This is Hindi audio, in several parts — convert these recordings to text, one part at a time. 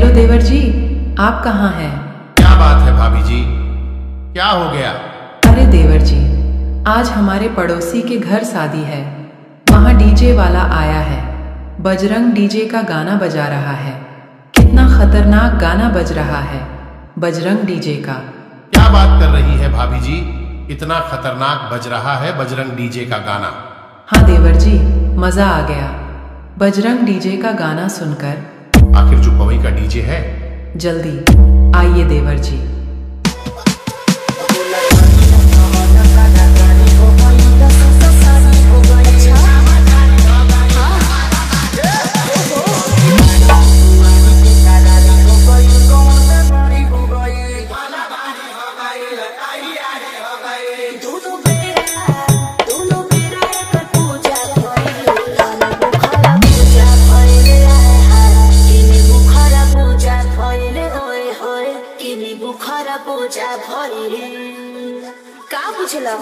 हेलो देवर जी आप कहाँ हैं? क्या बात है भाभी जी? क्या हो गया? अरे देवर जी आज हमारे पड़ोसी के घर शादी है। वहाँ डीजे वाला आया है। बजरंग डीजे का गाना बजा रहा है। कितना खतरनाक गाना बज रहा है बजरंग डीजे का। क्या बात कर रही है भाभी जी? इतना खतरनाक बज रहा है बजरंग डीजे का गाना। हाँ देवर जी मज़ा आ गया। बजरंग डीजे का गाना सुनकर आखिर जो पवई का डीजे है? जल्दी आइए देवर जी। पूजा भइले का बुझला.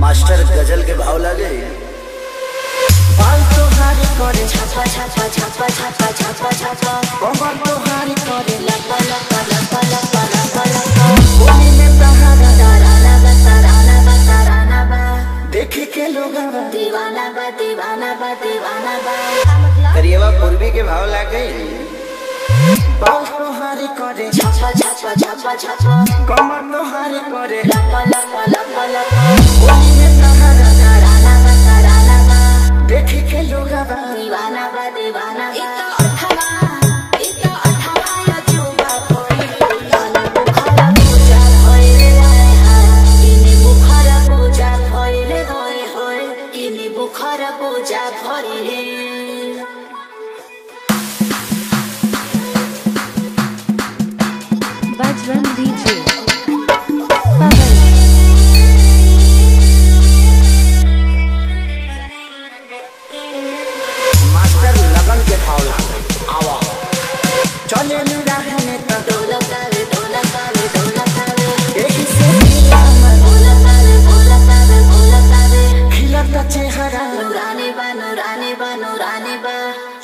मास्टर गज़ल के भाव लगे? करे छापा छापा छापा छापा छापा छापा कमर तोहारी करे लपा लपा लपा लपा लपा लपा बोली में तहारा डराना बा तराना बा तराना बा देखे के लोग दीवाना बा दीवाना बा दीवाना बा करिएवा पूर्वी के भाव लगे बाल तोहारी करे छापा छापा छापा छापा कमर तोहारी करे लपा लपा लपा लपा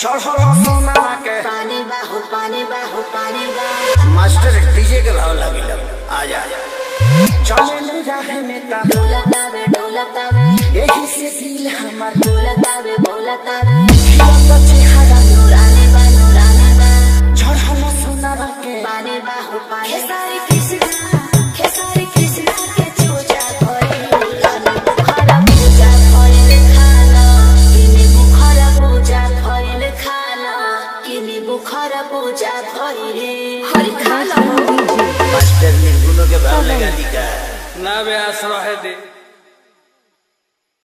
चढ़ो सोना के पानी बा पानी बा पानी बा मास्टर डीजे के भाव लगे आ जा चले। रहने तो दौलतावे दौलतावे यही से दिल हमार बोलतावे बोलतावे खिलता चेहरा नूरानी बा नूरानी बा चढ़ो सोना के। पानी बा हो पानी मास्टर निर्गुणों के भाव लगा दी का ना बे आश्रय दे।